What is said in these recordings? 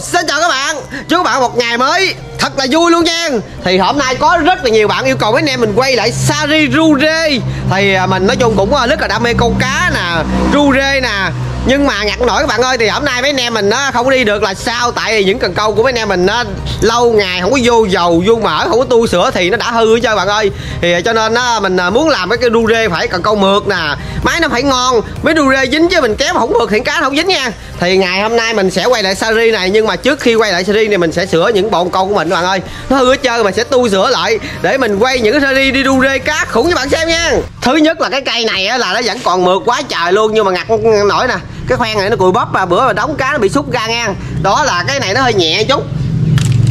xin chào các bạn. Chúc các bạn một ngày mới. Thật là vui luôn nha. Thì hôm nay có rất là nhiều bạn yêu cầu với anh em mình quay lại Sari Rure. Thì à, mình nói chung cũng à, rất là đam mê câu cá nè Rure nè. Nhưng mà ngặt nổi các bạn ơi thì hôm nay mấy anh em mình nó không có đi được là sao? Tại vì những cần câu của mấy anh em mình nó lâu ngày không có vô dầu vô mỡ không có tu sửa thì nó đã hư cho bạn ơi. Thì à, cho nên á, mình muốn làm cái cái đu rê phải cần câu mượt nè. Máy nó phải ngon. Mấy đu rê dính chứ mình kéo không mượt thì cá nó không dính nha thì ngày hôm nay mình sẽ quay lại series này nhưng mà trước khi quay lại series này mình sẽ sửa những bộ câu của mình các bạn ơi. Nó hư hết trơn mà sẽ tu sửa lại để mình quay những cái series đi đu rê cá khủng cho bạn xem nha. Thứ nhất là cái cây này á, là nó vẫn còn mượt quá trời luôn nhưng mà ngặt nổi nè. Cái khoen này nó cùi bắp mà bữa mà đóng cá nó bị xúc ra nha. Đó là cái này nó hơi nhẹ chút.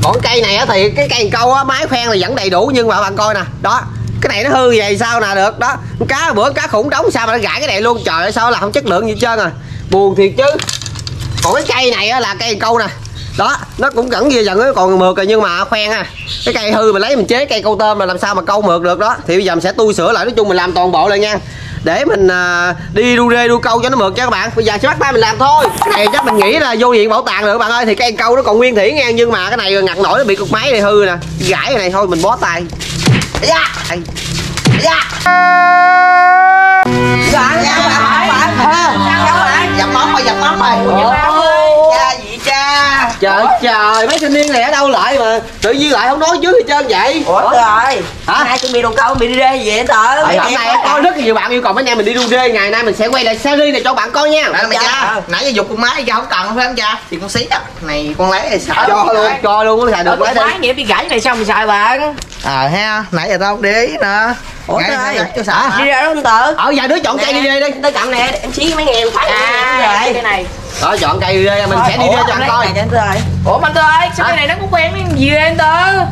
Còn cây này á thì cái cây câu á máy khoen là vẫn đầy đủ nhưng mà bạn coi nè. Đó cái này nó hư vậy sao nè được. Đó cá bữa cá khủng đóng sao mà nó gãi cái này luôn. Trời ơi sao là không chất lượng gì trơn à. Buồn thiệt chứ còn cái cây này á là cây câu nè đó nó cũng vẫn gì dần nó còn mượt rồi nhưng mà khoen à cái cây hư mình lấy mình chế cây câu tôm là làm sao mà câu mượt được đó thì bây giờ mình sẽ tu sửa lại nói chung mình làm toàn bộ lại nha để mình à, đi đu rê đu câu cho nó mượt cho các bạn bây giờ sẽ bắt tay mình làm thôi cái này chắc mình nghĩ là vô viện bảo tàng được các bạn ơi thì cây câu nó còn nguyên thủy nha nhưng mà cái này ngặt nổi nó bị cục máy này hư nè gãi cái này thôi mình bó tay dạ dạ Dạ, dạ, dạ dạ dạ, dạ dạ dạ dạ dạ dạ rồi Ôi, cha gì cha trời trời mấy thanh niên này ở đâu lại mà tự nhiên lại không nói trước hết trơn vậy? Ủa rồi Hả? Hai chuẩn bị đồ câu bị đi rê gì vậy tớ Tại hôm nay có rất nhiều bạn yêu cầu mấy anh em mình đi đu rê ngày nay mình sẽ quay lại series này cho bạn coi nha. Mày cha, nãy giờ dục con máy cha không cần phải không cha? Thì con xí á, này con lấy thì sao? cho luôn cho luôn có xài được lấy đi. máy nghĩa bị gãy này sao mình xài bạn Ờ ha, nãy giờ tao không để ý nữa. Ủa, nữa ơi. cho sợ. Đi ra đó anh tớ ờ giờ đứa chọn cây đi đi Tớ cầm nè em xí mấy ngàn phải à rồi cái này. Đó chọn cây đi mình sẽ đi rê cho anh coi. rồi ủa mà anh tư ơi sao cái này nó cũng quen với gì vậy anh tư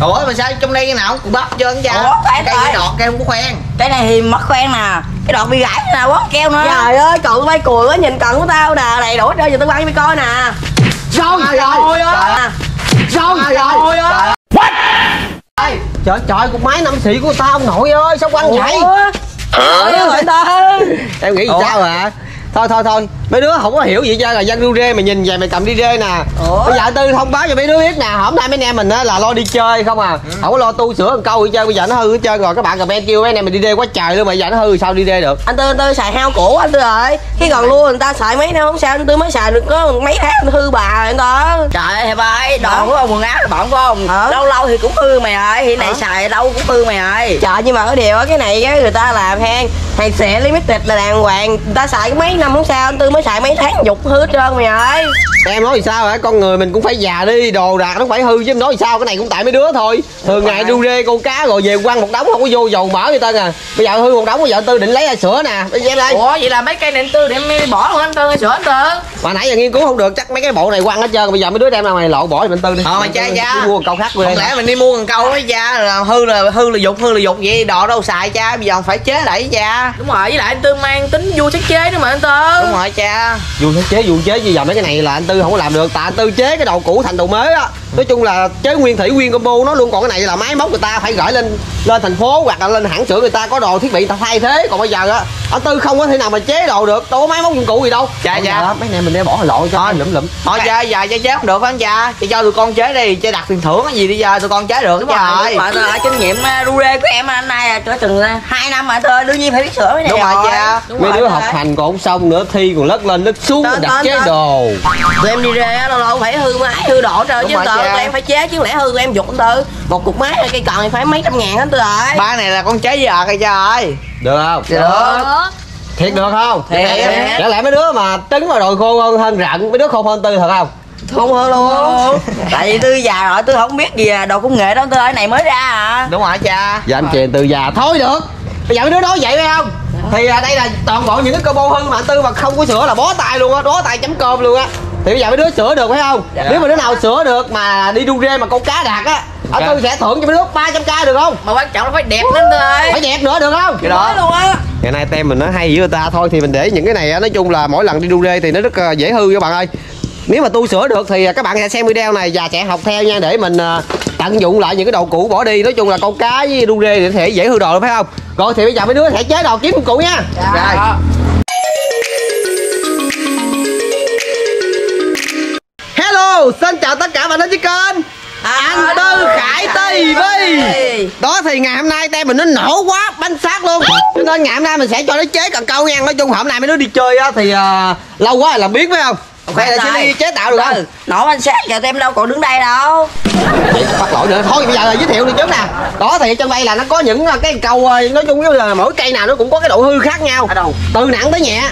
Ủa mà sao trong đây cái nào cũng bắp trơn cha? Ủa, phải Cây rồi. cái đọt cây không có khoen. Cái này thì mất khoen nè Cái đọt bị gãy nè quán keo nữa. Trời ơi, cậu bay cùi quá nhìn cận của tao nè, đầy đủ hết trơn giờ tao quăng cho mày coi nè. xong rồi Trời ơi. Xong rồi Trời ơi trời trời cục máy năm xị của tao ông nội ơi sao quăng vậy Trời ơi, tao. em nghĩ Ủa? sao hả thôi thôi thôi. Mấy đứa không có hiểu gì chứ là dân đu rê mày nhìn về mày cầm đi rê nè. Ủa? bây giờ tư thông báo cho mấy đứa biết nè. Hôm nay mấy anh em mình á là lo đi chơi không à. Không có lo tu sửa một câu đi chơi bây giờ nó hư hết trơn rồi. Các bạn comment kêu mấy anh em mình đi rê quá trời luôn mà. Giờ nó hư sao đi rê được? Anh Tư, anh Tư xài hao cũ anh Tư ơi. Khi còn luôn người ta xài mấy năm không sao, anh Tư mới xài được có mấy tháng anh hư bà rồi anh Tư. Trời ơi, hiệp ơi, đòn của ông quần áo là bọn của ông Hả? Lâu lâu thì cũng hư mày ơi, thì này xài lâu cũng hư mày ơi. Trời nhưng mà cái điều á, cái này á, người ta làm hàng hàng xẻ limited là đàng hoàng. Người ta xài có mấy năm không sao anh tư mới xài mấy tháng dục hư hết trơn mày ơi. Em nói thì sao hả? Con người mình cũng phải già đi đồ đạc nó phải hư chứ em nói thì sao? Cái này cũng tại mấy đứa thôi. Thường ngày đu rê câu cá rồi về quăng một đống không có vô dầu mỡ vậy tân à bây giờ hư một đống bây giờ tư định lấy ra sửa nè. Bây giờ em đây ủa vậy là mấy cây này anh tư để em bỏ luôn anh tư hay sửa anh tư. Mà nãy giờ nghiên cứu không được chắc mấy cái bộ này quăng hết trơn. Bây giờ mấy đứa đem ra ngoài lộ bỏ mình tư đi. Ờ, mà cha, cha. mua câu khác Không lẽ mình đi mua cần câu với cha? Là hư là hư là dục hư là dục vậy đò đâu xài cha? Bây giờ phải chế lại cha. Đúng rồi với lại anh tư mang tính vui sáng chế nữa mà anh tư đúng rồi cha. Dù thế chế dù chế. Gì giờ mấy cái này là anh tư không có làm được. Tại anh tư chế cái đầu cũ thành đầu mới á nói chung là chế nguyên thủy nguyên combo nó luôn. Còn cái này là máy móc người ta phải gửi lên lên thành phố hoặc là lên hãng xưởng người ta có đồ thiết bị người ta thay thế. Còn bây giờ á anh tư không có thể nào mà chế đồ được. Đâu có máy móc dụng cụ gì đâu. Dạ, dạ. mấy này mình đem bỏ lộ cho Thôi. lụm lụm. Thôi cha giờ cha chế không được phải không? Cha thì cho tụi con chế đi cha đặt tiền thưởng cái gì đi giờ tụi con chế được. Đúng rồi, đúng rồi, kinh nghiệm uh, ru rê của em anh nay là cỡ chừng 2 năm mà thôi, đương nhiên phải biết sửa cái này đúng rồi cha Đúng mấy đứa học hành còn không xong nữa thi còn lất lên lất xuống đặt chế đồ. Tụi em đi á, lâu lâu phải hư máy hư độ trời chứ cha. tụi em phải chế chứ lẽ hư em dục anh tư một cục máy hay cây còn thì phải mấy trăm ngàn anh tư ơi ba này là con chế giờ cây ơi được không? Được. Thiệt được không? Thiệt. lẽ lẽ mấy đứa mà trứng mà đồi khô hơn hơn rận mấy đứa khô hơn tư thật không? Không hơn luôn. Tại vì tôi già rồi, tôi không biết gì à, đồ công nghệ đâu, tôi ơi, này mới ra à. Đúng rồi cha. Dạ anh chèn từ già thôi được. Bây giờ mấy đứa nói vậy phải không? Thì à, đây là toàn bộ những cái combo hư mà anh tư mà không có sửa là bó tay luôn á bó tay chấm cơm luôn á thì bây giờ mấy đứa sửa được phải không? Nếu mà đứa nào sửa được mà đi đu rê mà câu cá đạt á anh tư sẽ thưởng cho mấy đứa 300 k được không? Mà quan trọng là phải đẹp lên tư ơi phải đẹp nữa được không? Cái đó. Luôn á. Ngày nay tem mình nó hay với người ta thôi thì mình để những cái này á, nói chung là mỗi lần đi đu rê thì nó rất à, dễ hư các bạn ơi. Nếu mà tu sửa được thì à, các bạn sẽ xem video này và sẽ học theo nha để mình à, tận dụng lại những cái đồ cũ bỏ đi. Nói chung là câu cá với đu rê thì thể dễ hư đồ phải không? Rồi thì bây giờ mấy đứa sẽ chế đồ kiếm công cụ nha. Rồi hello xin chào tất cả bạn đến với kênh. Anh Tư Khải TV Đó thì ngày hôm nay tem mình nó nổ quá bánh xác luôn. Cho nên ngày hôm nay mình sẽ cho nó chế cần câu nha. Nói chung hôm nay mấy đứa đi chơi á thì à, lâu quá rồi làm biết phải không? Hay là sẽ đi chế tạo được không? nổ bánh xác giờ em đâu còn đứng đây đâu. Bắt lỗi nữa Thôi bây giờ là giới thiệu đi trước nè. Đó thì trong đây là nó có những à, cái câu à, Nói chung là mỗi cây nào nó cũng có cái độ hư khác nhau. Từ nặng tới nhẹ.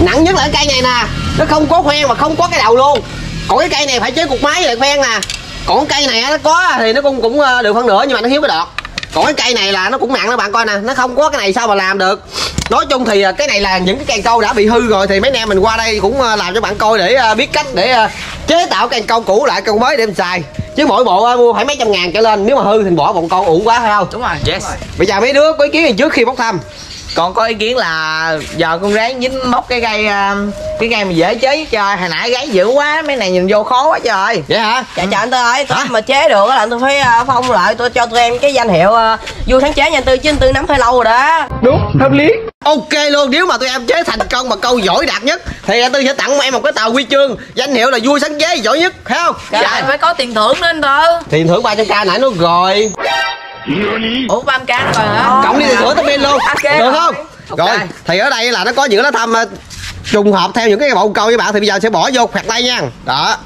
Nặng nhất là cái cây này nè. Nó không có khoen mà không có cái đầu luôn còn cái cây này phải chế cục máy lại khoen nè. Còn cái cây này nó có thì nó cũng cũng ờ, được phân nửa nhưng mà nó thiếu cái đọt. Còn cái cây này là nó cũng nặng đó bạn coi nè nó không có cái này sao mà làm được. Nói chung thì ờ, cái này là những cái cây câu đã bị hư rồi thì mấy anh em mình qua đây cũng ờ, làm cho bạn coi để biết cách để chế tạo cây câu cũ lại câu mới để mình xài. Chứ mỗi bộ mua phải mấy trăm ngàn trở lên nếu mà hư thì bỏ một con uổng quá phải không? Đúng rồi yes. Bây giờ mấy đứa có ý kiến gì trước khi bốc thăm còn có ý kiến là giờ con ráng dính móc cái cây à, cái cây mà dễ chế chơi hồi nãy gáy dữ quá mấy này nhìn vô khó quá trời. Vậy hả? Dạ chào anh Tư ơi, tôi mà chế được á là tôi phải ờ, phong lại tôi cho tụi em cái danh hiệu uh, vui tháng chế nha anh Tư chứ anh Tư nắm hơi lâu rồi đó. Ok luôn nếu mà tụi em chế thành công mà câu giỏi đạt nhất thì tôi sẽ tặng em một cái tàu huy chương danh hiệu là vui sáng chế giỏi nhất thấy không? Dạ. phải có tiền thưởng nữa anh Tư. Tiền thưởng 300 k nãy nó rồi Ủa ba cá rồi hả? Cộng đi thưởng tao bên luôn. Ok. Được không? Rồi thì ở đây là nó có những cái lá thăm ờ, trùng hợp theo những cái bộ câu với bạn thì bây giờ sẽ bỏ vô quẹt tay nha. Đó.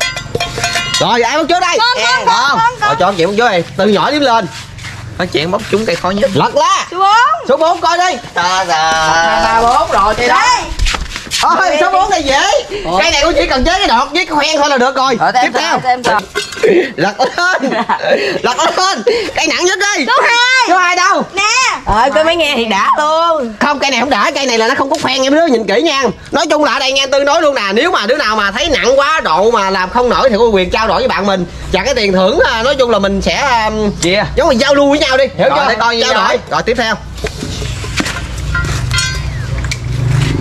Rồi ai bóc trước đây? Em. không. rồi cho chị bóc trước đây. Từ nhỏ điểm lên. Nói chuyện bóc trúng cây khó nhất lật lá Số 4. số 4 coi đi. Ta Ba bốn. Rồi chị đó. Đây. Ôi, số 4 này dễ? Cây này cũng chỉ cần chế cái đọt với cái khoen thôi là được rồi. Rồi, Tiếp theo. Lật lên. Lật lên. Cây nặng nhất đi. Số 2. Số 2 đâu? Nè. Ờ tôi mới nghe thì đã luôn. Không cây này không đã. Cây này là nó không có khoen em đứa nhìn kỹ nha. Nói chung là ở đây nghe Tư nói luôn nè. Nếu mà đứa nào mà thấy nặng quá độ mà làm không nổi Thì có quyền trao đổi với bạn mình. Và cái tiền thưởng à, nói chung là mình sẽ um, chia. Giống như giao lưu với nhau đi. Hiểu Rồi, chưa? để coi Trao đổi. Rồi tiếp theo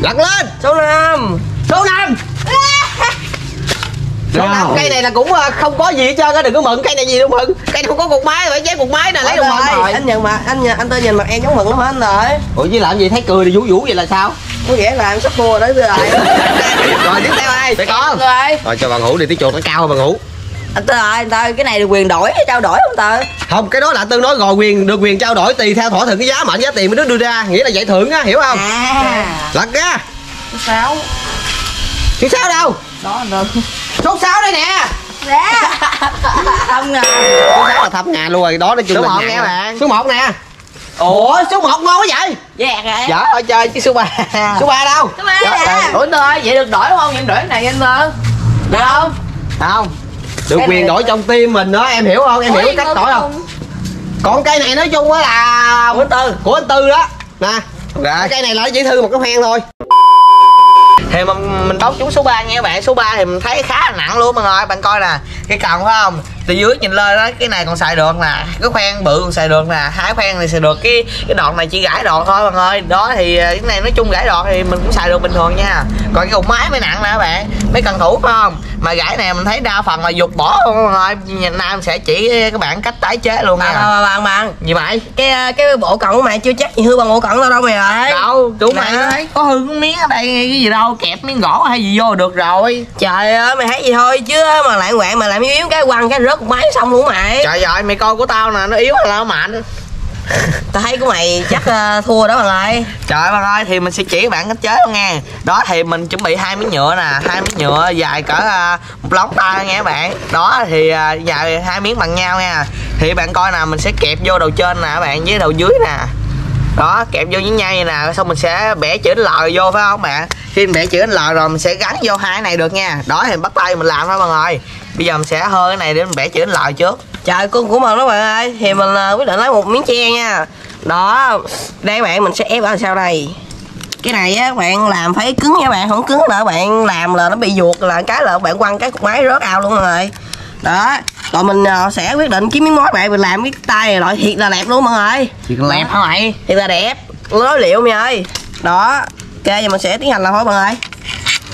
Lật lên. Số 5. Số 5 Số 5 cây này là cũng ờ, không có gì hết trơn á đừng có mượn cây này gì đâu mượn cây này không có cục máy phải chế cục máy nè lấy đâu mượn rồi. anh nhận mặt anh nhìn- anh Tư nhìn mặt em giống mừng lắm hả anh ơi. ủa chứ làm gì thấy cười thì vũ vũ vậy là sao? Có nghĩa là em sắp thua đấy rồi. rồi tiếp theo ai? Phải ơi rồi cho bạn ngủ đi tí chuột nó cao hơn bạn ngủ anh Tư ơi, anh Tư cái này được quyền đổi hay trao đổi không Tư? không cái đó là tư nói rồi quyền được quyền trao đổi tùy theo thỏa thuận cái giá mệnh giá tiền mới đứa đưa ra nghĩa là giải thưởng á hiểu không? À. lật ra. Sáu. Số sáu đâu? Đó anh Tư số 6 đây nè. Không ngờ. số 6 là thập ngàn luôn rồi đó nói chung Số một nghe bạn. số 1 nè. Ủa? Số 1 ngon quá vậy? Dạ rồi. dạ thôi chơi chứ số ba. Số 3 đâu? Số 3 Dạ. Ủa Tư ơi vậy được đổi đúng không? Vậy đổi cái này anh Tư Được không? Không được quyền đổi trong tim mình nữa em hiểu không? Em hiểu cách đổi không? còn cây này nói chung á là của anh tư của anh tư đó. Nè rồi cái cây này là chỉ thư một cái khoen thôi. Thì mình mình bóc trúng số 3 nha các bạn. Số 3 thì mình thấy khá là nặng luôn mọi người. Bạn coi nè cái cần phải không từ dưới nhìn lên đó cái này còn xài được nè cái khoen bự còn xài được nè hai khoen này xài được cái cái đọt này chỉ gãi đọt thôi mọi người đó thì ờ, cái này nói chung gãi đọt thì mình cũng xài được bình thường nha. Còn cái cục máy mới nặng nè các bạn mấy cần thủ phải không? Mà gãi này mình thấy đa phần là dục bỏ không mọi người. Nhìn nay em sẽ chỉ các bạn cách tái chế luôn Bạn nha bạn bạn bạn. gì vậy? Cái cái bộ cận của mày chưa chắc gì hư bằng bộ cận tao đâu mày ơi. đâu chú mày Nè. thấy có hư miếng ở đây cái gì đâu kẹp miếng gỗ hay gì vô được rồi. Trời ơi mày thấy gì thôi chứ mà lại ngoạn mà làm yếu yếu cái quăng cái rớt cục máy xong luôn mày. Trời ơi mày coi của tao nè nó yếu hay là nó mạnh. Tao thấy của mày chắc ờ, thua đó bạn ơi. Trời ơi bạn ơi thì mình sẽ chỉ bạn cách chế luôn nha Đó thì mình chuẩn bị hai miếng nhựa nè hai miếng nhựa dài cỡ à, một lóng tay các bạn. Đó thì à, dài hai miếng bằng nhau nha. Thì bạn coi nè mình sẽ kẹp vô đầu trên nè bạn với đầu dưới nè. Đó kẹp vô với nhau như nè xong mình sẽ bẻ chữ L vô phải không bạn? Khi mình bẻ chữ L rồi mình sẽ gắn vô hai này được nha. Đó thì bắt tay mình làm thôi mọi người bây giờ mình sẽ hơi cái này để mình bẻ chữ L trước. Trời con của mình đó bạn ơi. Thì mình ờ, quyết định lấy một miếng tre nha. Đó Đây bạn mình sẽ ép ở sau đây. Cái này á bạn làm phải cứng nha bạn Không cứng là bạn làm là nó bị ruột là cái là bạn quăng cái cục máy rớt ao luôn rồi. Đó Rồi mình ờ, sẽ quyết định kiếm miếng mối bạn Mình làm cái tay này loại thiệt là đẹp luôn mọi người. Thiệt là đẹp hả mày? Thiệt là đẹp. Nói liệu mày ơi. Đó Ok giờ mình sẽ tiến hành làm thôi mọi người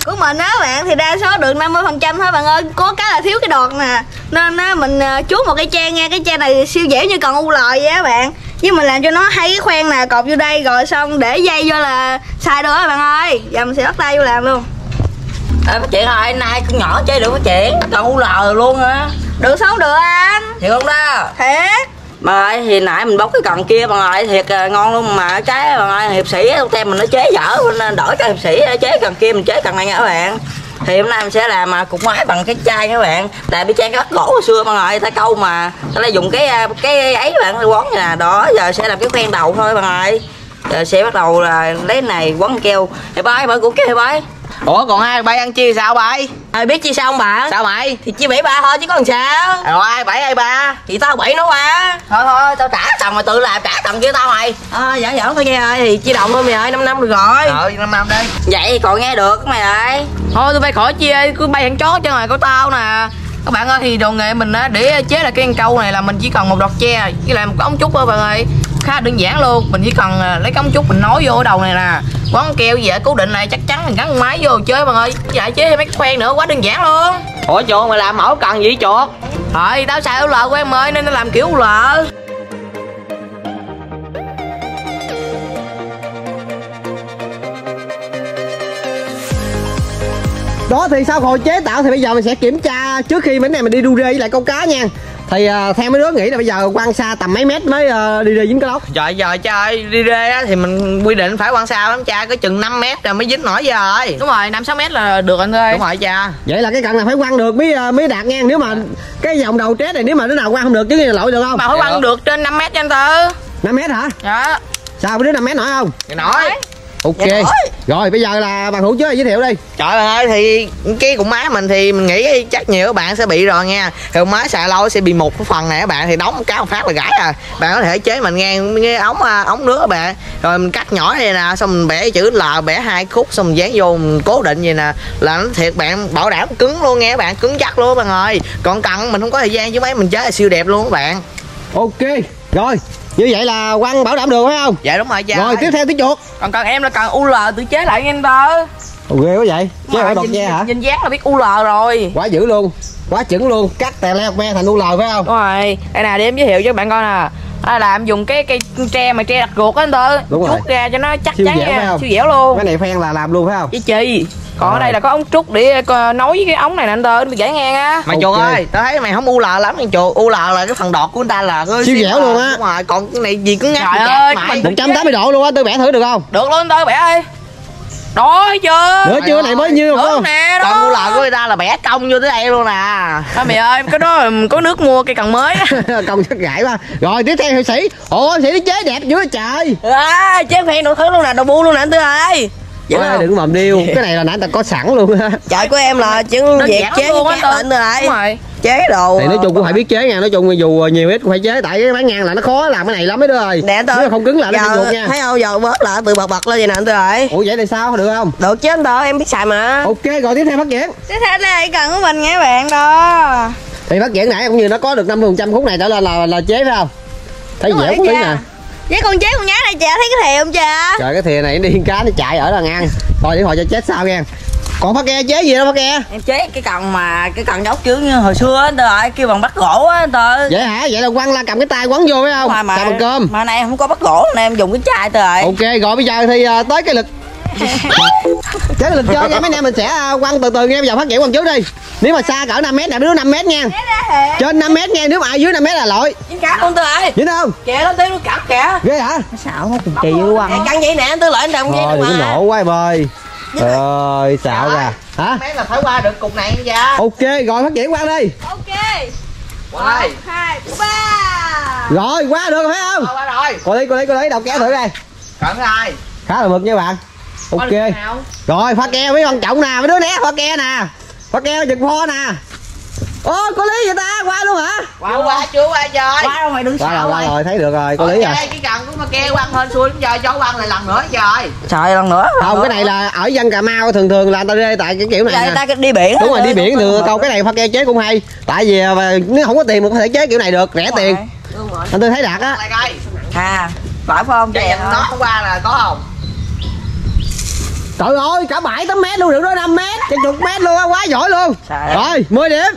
của mình á bạn thì đa số được 50 phần trăm thôi bạn ơi. Có cái là thiếu cái đọt nè. Nên á mình uh, chuốt một cái tre nha. Cái tre này siêu dễ như cần u lòi vậy á bạn. Nhưng mình làm cho nó hay cái khoen nè cột vô đây rồi xong để dây vô là xài được á bạn ơi. Giờ mình sẽ bắt tay vô làm luôn. Ê phát triển ơi nay con nhỏ chơi được phát triển còn u lờ luôn hả Được sao được anh. Thiệt không đó? Thiệt bà ơi thì nãy mình bóc cái cần kia, bà ơi thiệt à, ngon luôn. Mà trái bà ơi hiệp sĩ tem mình nó chế dở, nên đổi cho hiệp sĩ à, chế cần kia mình chế cần này nha các bạn. Thì hôm nay mình sẽ làm mà cục máy bằng cái chai các bạn. Tại bị chai cái gỗ hồi xưa, bà ơi ta câu mà, ta lại dùng cái à, cái ấy các bạn quấn nè. Đó, giờ sẽ làm cái khoen đầu thôi bà ơi giờ sẽ bắt đầu là lấy này quấn keo. Thì bye bởi cũng kêu thì ủa còn hai bay ăn chia sao bay? Ai biết chi sao không bạn sao mày? Thì chia bảy ba thôi chứ còn sao? Rồi ai? Bảy ai ba? Thì tao bảy nó qua. Thôi thôi tao trả tầng mà tự làm trả tầng kia tao mày. À, giỡn giỡn thôi nghe ơi. Thì chia đồng thôi mày ơi năm năm được rồi. Ờ năm năm đi. Vậy còn nghe được mày ơi. Thôi tôi bay khỏi chia cứ bay ăn chó cho rồi có tao nè. Các bạn ơi thì đồ nghề mình á để chế là cái ăn câu này là mình chỉ cần một đọt tre với lại một cái ống trúc thôi bạn ơi khá đơn giản luôn. Mình chỉ cần à, lấy ống trúc mình nối vô ở đầu này nè. Quấn keo dễ cố định này chắc chắn mình gắn máy vô chơi bạn ơi. Giải chế thêm mấy cái khoen nữa quá đơn giản luôn. Ủa chuột mày làm mẫu cần gì chuột? Thôi tao xài lờ của em ơi nên tao làm kiểu lờ. Đó thì sau hồi chế tạo thì bây giờ mình sẽ kiểm tra trước khi mấy này mình đi đu rê với lại câu cá nha thì à, theo mấy đứa nghĩ là bây giờ quăng xa tầm mấy mét mới à, đi rê dính cái lóc trời giờ trời đi rê á thì mình quy định phải quan sao lắm cha có chừng 5 mét rồi mới dính nổi giờ ơi. Đúng rồi năm sáu mét là được anh ơi. Đúng rồi cha. Vậy là cái cần là phải quăng được mới à, mới đạt nha nếu mà cái vòng đầu trét này nếu mà đứa nào quăng không được chứ là lỗi được không? Mà phải Được. quăng được trên 5 mét cho anh tư. 5 mét hả? Dạ. Sao mấy đứa 5 mét nổi không? Thì nổi ok. Rồi. Bây giờ là bạn hữu chứ giới thiệu đi trời ơi thì cái cục máy mình thì mình nghĩ chắc nhiều các bạn sẽ bị rồi nha. Thì cục máy xài lâu sẽ bị một cái phần này các bạn thì đóng một cái một phát là gãy à. Bạn có thể chế mình ngang cái ống à, ống nước các bạn. Rồi mình cắt nhỏ này nè xong mình bẻ chữ L bẻ hai khúc xong mình dán vô mình cố định vậy nè. Là nó thiệt bạn bảo đảm cứng luôn nghe các bạn cứng chắc luôn các bạn ơi. Còn cần mình không có thời gian chứ mấy mình chế là siêu đẹp luôn các bạn. Ok rồi như vậy là quăng bảo đảm được phải không? Dạ đúng rồi cha rồi tiếp theo tiếng chuột. Còn cần em là cần UL tự chế lại anh tư ghê quá vậy. Chứ phải nhìn, ve hả? nhìn dáng là biết UL rồi. Quá dữ luôn quá chuẩn luôn. Cắt tè leo me thành u lờ phải không? Đúng rồi. Đây nè để em giới thiệu cho các bạn coi nè đây là em dùng cái cây tre mà tre đặt ruột á anh tư Đúng rồi. chút ra cho nó chắc Siêu chắn dẻo phải nha không? siêu dẻo luôn cái này phen là làm luôn phải không với chi còn ở Rồi. đây là có ống trúc để co- nối với cái ống này nè anh tư bị gãy ngang á mà Ok. chuột ơi tao thấy mày không u lờ lắm nha chuột u lờ là cái phần đọt của người ta là cái Siêu dẻo luôn á. đúng rồi còn cái này gì cứng ngắc Trời ơi, chặt mình- mày 180 độ luôn á tôi bẻ thử được không được luôn anh tư bẻ ơi đó thấy chưa? Nữa chưa? Này mới nhiêu không? nè đó. Còn u lờ của người ta là bẻ cong vô tới đây luôn nè Thôi mày ơi cái đó có nước mua cây cần mới á. Công chắc gãi quá. Rồi tiếp theo hiệp sĩ. Ủa hiệp sĩ nó chế đẹp dữ trời. À, chế khoen đủ thứ luôn nè đồ bu luôn nè anh tư ơi Dữ Ôi, không? đừng có mầm điêu. Cái này là nãy ta có sẵn luôn á. Chợ của em là chứng việc chế ơi đúng rồi. Chế đồ thì nói chung cũng phải biết chế nha. Nói chung dù nhiều ít cũng phải chế tại cái bán ngang là nó khó làm cái này lắm mấy đứa ơi. Nè anh mà không cứng lại nó nha. thấy không? Giờ bớt lại tự bật bật lên vậy nè anh tư ơi. Ủa vậy thì sao? Được không? Được chứ anh tư em biết xài mà. Ok rồi tiếp theo phát triển. Tiếp theo đây cần của mình nha bạn đó. Thì phát triển nãy cũng như nó có được 50 trăm khúc này trở lên là là chế phải không? Thấy dẻo rồi có lý nè Với con chế con nhá này cha thấy cái thèm không cha trời cái thìa này nó đi cá nó chạy ở là ngang thôi để hồi cho chết sao nha. Còn phát ke chế gì đâu phát ke? Em chế cái cần mà cái cần dấu chữ như hồi xưa á anh tư ơi kêu bằng bắt gỗ á anh tư vậy hả? Vậy là quăng la cầm cái tay quấn vô phải không? Mà mà cầm bằng cơm. mà này em không có bắt gỗ nên em dùng cái chai tư ơi ok rồi bây giờ thì à, tới cái lực chế lực chơi nha mấy anh em mình sẽ à, quăng từ từ nghe bây giờ phát triển quăng trước đi. Nếu mà xa cỡ 5 mét là đứa 5 mét nha. Trên 5 mét nha nếu mà ai dưới 5 mét là lỗi chính cả luôn tư ơi dính không? Kìa nó tí nó cắt kìa. Ghê hả? Xạo nó cùng kỳ dữ quăng căng vậy nè anh tư lại anh đồng vậy đừng nổ quá em ơi. Trời ơi xạo ra hả? Mấy là phải qua được cục này nha cha ok rồi phát triển qua đi. Ok. Qua đây. Hai ba. Rồi qua được rồi phải không? Qua rồi. Cô lý cô lý cô lý đầu kéo thử đây cẩn ai? Khá là mực nha bạn ok. Rồi pha keo mới quan trọng nè mấy đứa né pha keo nè. Pha keo giật pho nè. Ô cô lý vậy ta? Qua luôn hả? Qua qua chưa qua trời qua đâu mày đừng qua rồi xạo qua rồi thấy được rồi cô lý à đây cái cần của mà kêu quăng hên xui giờ cho quăng lại lần nữa trời. Trời lần nữa không cái này là ở dân cà mau thường thường là người ta rê tại cái kiểu này ta đi biển đúng rồi đi biển được. câu cái này pha keo chế cũng hay. Tại vì à, nếu không có tiền mà có thể chế kiểu này được rẻ tiền. anh tôi thấy đạt á. À phải không? Vậy chè nó hôm qua là có không trời ơi cả bảy tám mét luôn được đó 5 mét cái chục mét luôn á quá giỏi luôn. Trời rồi 10 điểm.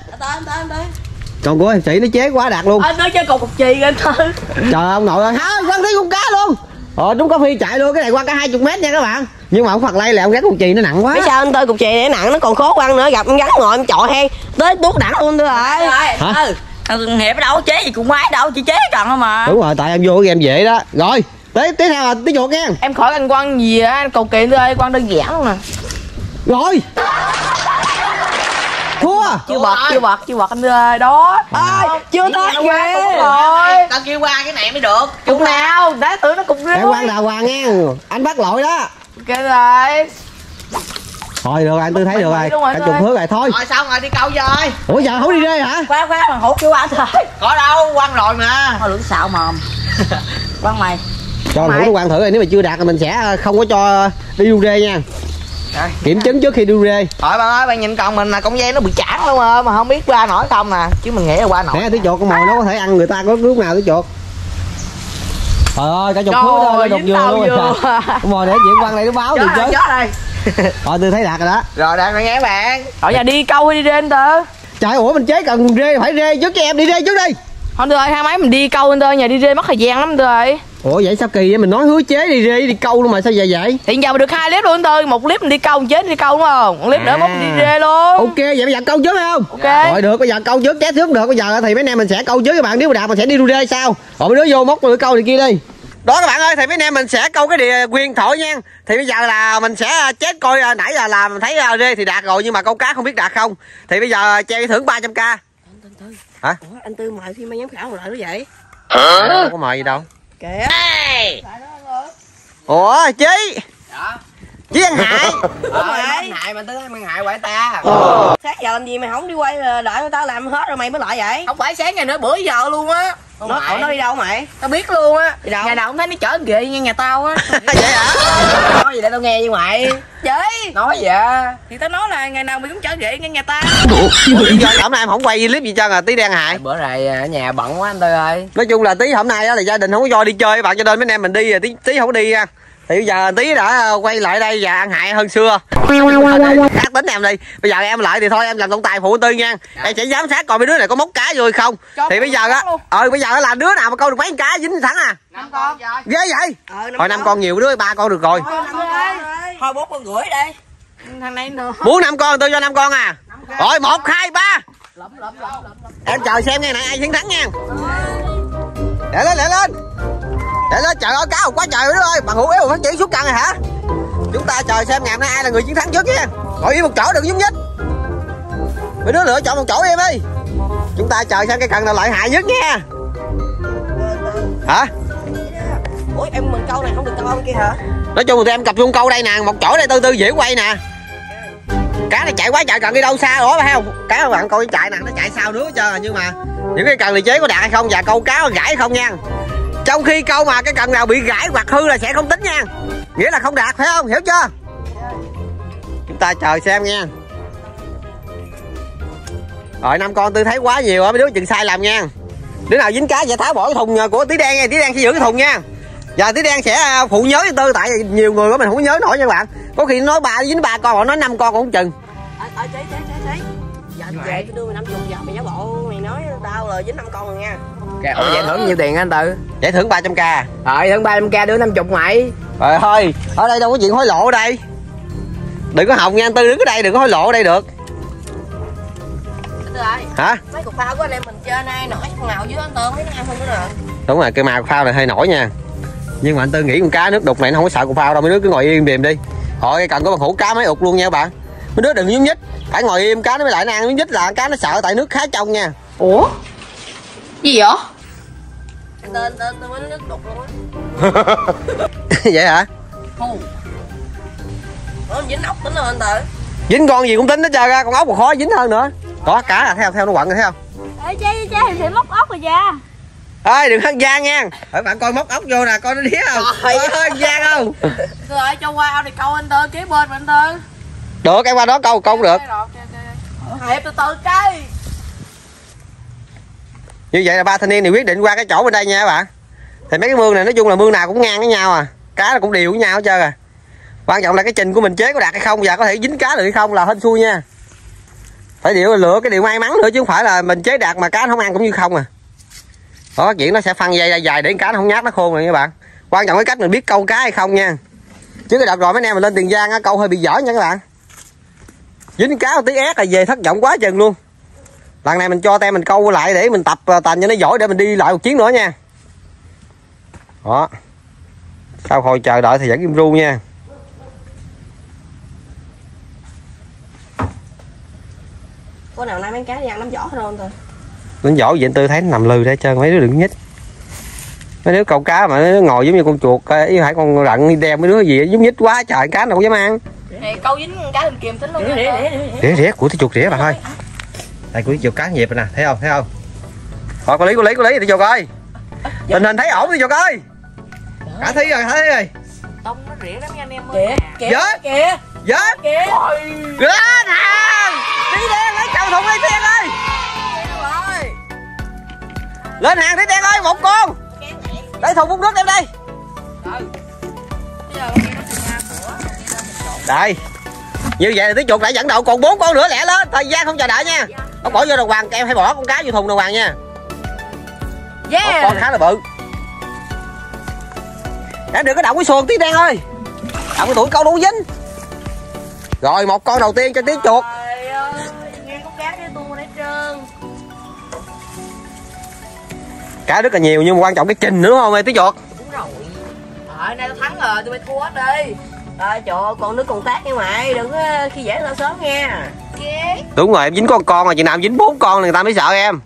Còn của em sĩ nó chế quá đạt luôn. Anh nói chơi cục cục chì anh tư trời ông nội ơi ha quăng thấy con cá luôn. Ờ đúng có phi chạy luôn cái này qua cả hai chục mét nha các bạn. Nhưng mà ông phật lây là ông gắn cục chì nó nặng quá. Biết sao anh tơi cục chì này nặng nó còn khó quăng nữa gặp anh gắn ngồi em chọi hay tới tuốt đẳng luôn tôi rồi Hả? ừ. Hiệp ở đâu chế gì cũng máy đâu chỉ chế cần thôi mà đúng rồi tại em vô cái game dễ đó. Rồi tới tiếp theo là tí chuột nha. Em khỏi anh quăng gì á anh cầu kỳ ơi quăng đơn giản luôn nè. Rồi. Thua. Chưa bật chưa bật chưa bật anh ơi. Đó. Ơi chưa tới ghê rồi. Tao kêu qua cái này mới được. Cục nào để tưởng nó cục ghê em quan đào hoàng nha anh bắt lỗi đó. Ok rồi. Thôi được rồi anh tư thấy được rồi. cả đúng chục hứa rồi thôi. Rồi xong rồi đi câu rồi. Ủa giờ không đi rê hả? Quá quá mà hút kêu ăn thôi. Có đâu quăng rồi mà. Thôi lưỡng xạo mồm. Quăng mày cho thử nó quan thử rồi nếu mà chưa đạt thì mình sẽ không có cho đi đu rê nha. Rồi. kiểm chứng trước khi đu rê. Thôi bạn ơi, bạn nhìn con mình là con dây nó bị chản luôn mà, mà không biết qua nổi không nè Chứ mình nghĩ là qua nổi nè. tí chuột con mồi nó có thể ăn người ta có lúc nào tí chuột? Trời ơi cả chục hứa đó nó đục vừa luôn rồi con mồi để chuyện quăng này nó báo được chứ. chết đây thôi tôi thấy đạt rồi đó. Rồi đang nghe bạn. Ở nhà đi câu hay đi rê anh tơ trời ủa mình chế cần rê phải rê trước cho em đi rê trước đi. Không được hai máy mình đi câu anh tơ nhà đi rê mất thời gian lắm anh tơ ơi ủa vậy sao kỳ vậy? Mình nói hứa chế đi rê đi câu luôn mà sao vậy vậy? Hiện giờ mình được hai clip luôn anh tơ một clip mình đi câu một chế đi câu đúng không? Một clip nữa À. mốt mình đi rê luôn. Ok vậy bây giờ câu trước phải không? Ok. rồi được. Bây giờ câu trước chế trước được. Bây giờ thì mấy anh em mình sẽ câu trước các bạn. Nếu mà đạt mình sẽ đi đu rê sao? Rồi mấy đứa vô móc một câu này kia đi. Đó các bạn ơi thì mấy anh em mình sẽ câu cái địa quyền thổi nha. Thì bây giờ là mình sẽ chết coi à, nãy giờ là mình thấy à, rê thì đạt rồi nhưng mà câu cá không biết đạt không. Thì bây giờ treo thưởng 300 k. Hả? Ủa, anh tư mời phim ban giám khảo lại đó vậy? Đâu có mời gì đâu kìa. Ủa chí chí ăn hại mày Hại mà tới mang hại quậy ta. Sáng giờ làm gì mày không đi quay ờ, đợi người ta làm hết rồi mày mới lại vậy? Không phải sáng ngày nữa bữa giờ luôn á. Nó ủa, nó đi đâu mày? Tao biết luôn á. Đi đâu? ngày nào cũng thấy nó chở ghệ như nhà tao á. Vậy hả? Nói gì để tao nghe với mày? Chơi nói vậy à thì tao nói là ngày nào mày cũng chở ghệ như nhà tao. Hôm nay em không quay clip gì cho à? Tí đen hại bữa này ở nhà bận quá anh tư ơi. Nói chung là tí hôm nay á là gia đình không có cho đi chơi bạn cho nên mấy anh em mình đi rồi tí tí không có đi nha thì bây giờ tí đã quay lại đây và ăn hại hơn xưa. Khác tính em đi. Bây giờ em lại thì thôi em làm tổng tài phụ tư nha. Em sẽ giám sát coi mấy đứa này có móc cá vô hay không. Cho thì bây giờ á ờ bây giờ là đứa nào mà câu được mấy con cá dính thắng à? Năm con. Rồi ghê vậy? Ờ thôi năm con. nhiều đứa ba con được rồi. Thôi bốn con rưỡi đi. Thằng này nữa. Muốn năm con tôi cho năm con à? Rồi một hai ba. Em chờ xem nghe này ai chiến thắng nha. Để lên để lên để lên trời ơi cá hồng quá trời nữa ơi. Bạn hữu yếu phát triển suốt cân rồi hả? Chúng ta chờ xem ngày hôm nay ai là người chiến thắng trước nha. Ngồi yên một chỗ đừng nhúc nhích. Mấy đứa lựa chọn một chỗ em đi chúng ta chờ xem cái cần nào lợi hại nhất nha. Hả? Ủa em mình câu này không được câu ông kia hả? Nói chung thì em cặp chung câu đây nè một chỗ đây tư tư dễ quay nè. Cá này chạy quá chạy cần đi đâu xa rồi phải không? Cá bạn coi chạy nè nó chạy sao nữa à nhưng mà những cái cần này chế có đạt hay không và câu cá hay không nha trong khi câu mà cái cần nào bị gãy hoặc hư là sẽ không tính nha. Nghĩa là không đạt, phải không? Hiểu chưa? Chúng ta chờ xem nha. Rồi, năm con tư thấy quá nhiều rồi mấy đứa chừng sai làm nha. Đứa nào dính cá sẽ tháo bỏ cái thùng à, của tí đen nha. Tí đen sẽ giữ cái thùng nha. Giờ tí đen sẽ à, phụ nhớ cho tư, tại vì nhiều người của mình không nhớ nổi nha các bạn. Có khi nói ba, dính ba con, họ nói năm con cũng chừng. Ờ ờ chế chế chế chế. Giờ về, tôi đưa mày năm chục giờ, mày giả bộ mày nói, tao là dính năm con rồi nha. Kìa, ủa giải thưởng nhiêu tiền anh Tự? giải thưởng 300 k. Rồi thưởng 300k đứa 50 mày rồi thôi. Ở đây đâu có chuyện hối lộ ở đây. Đừng có hồng nha anh tư đứng ở đây đừng có hối lộ ở đây được. Tư ơi. Hả? Mấy cục phao của anh em mình chơi nay nổi nào dưới anh nó ăn không nữa. Nè đúng rồi cái màu phao này hơi nổi nha. Nhưng mà anh tư nghĩ con cá nước đục này nó không có sợ con phao đâu mấy đứa cứ ngồi im điềm đi. Thôi cần có bằng hũ cá mấy ụt luôn nha các bạn. Mấy đứa đừng nhúc nhích. Phải ngồi im cá nó mới lại nó ăn nhúc nhích là cá nó sợ tại nước khá trong nha. Ủa? Gì vậy tên tên tôi mới nước đục luôn á. Vậy hả? Nó dính ốc tính rồi anh tự dính con gì cũng tính hết trơn ra con ốc còn khó dính hơn nữa. Đó cá là theo theo nó quặn rồi thấy không? Ê chế chế thì sẽ móc ốc rồi cha. Ơi đừng hất gian nha. Hỏi bạn coi móc ốc vô nè coi nó đĩa không? Ơi. Hất gian không? Tôi ơi cho qua đi câu anh tơ kế bên mà anh tơ được em qua đó câu câu được. Hiệp từ từ cái như vậy là ba thanh niên này quyết định qua cái chỗ bên đây nha các bạn. Thì mấy cái mương này, nói chung là mương nào cũng ngang với nhau à. Cá là cũng đều với nhau hết trơn à. Quan trọng là cái trình của mình chế có đạt hay không, và có thể dính cá được hay không là hên xui nha. Phải điều lựa cái điều may mắn nữa, chứ không phải là mình chế đạt mà cá nó không ăn cũng như không à. Đó chuyện nó sẽ phân dây ra dài để cá nó không nhát, nó khôn rồi nha bạn. Quan trọng cái cách mình biết câu cá hay không nha. Chứ cái đợt rồi mấy anh em mình lên tiền giang á, câu hơi bị dở nha các bạn. Dính cá một tí ép là về thất vọng quá chừng luôn lần này mình cho tem mình câu lại để mình tập ờ, tành cho nó giỏi để mình đi lại một chuyến nữa nha. Đó. Sau hồi chờ đợi thì dẫn kim ru nha. Có nào nay mấy cá đi ăn nắm vỏ hết thôi nó giỏi vậy tư thấy nó nằm lừ đây trơn mấy đứa đừng nhích. Mấy đứa câu cá mà nó ngồi giống như con chuột ờ, ý phải con rận đi đem mấy đứa gì giống nhích quá trời cá đâu dám ăn. Thì câu dính cá hình kìm tính luôn rỉa rỉa của tí chuột rỉa bà ơi đây của tí chuột cá nhịp rồi nè thấy không thấy không? Rồi có lý có lý có lý đi chuột ơi tình hình thấy ổn đi chuột ơi cả thi rồi thi rồi. Tông nó rỉa lắm nha anh em ơi. Kìa kìa Dạ. kìa. Dớt kìa. Lên hàng tí đen lấy chậu thùng lấy đen ơi lên hàng tí đen ơi một con. Lấy thùng uống nước đem đây đây. Như vậy là tí chuột đã dẫn đầu còn bốn con nữa lẻ lên. Thời gian không chờ đợi nha ông bỏ vô đồng hoàng em hay bỏ con cá vô thùng đồng hoàng nha. Một con khá là bự. Đã được cái động cái xuồng tí đen ơi. Động cái tuổi câu đủ dính. Rồi một con đầu tiên cho tí chuột. Cá rất là nhiều nhưng mà quan trọng cái trình nữa không ơi tí chuột? Đúng rồi. Nay tao thắng rồi, tụi bay thua hết đi. Trời trời ơi, con nước con tác nha mày đừng có khi dễ tao sớm nha đúng rồi em dính con con rồi chừng nào em dính bốn con là người ta mới sợ em.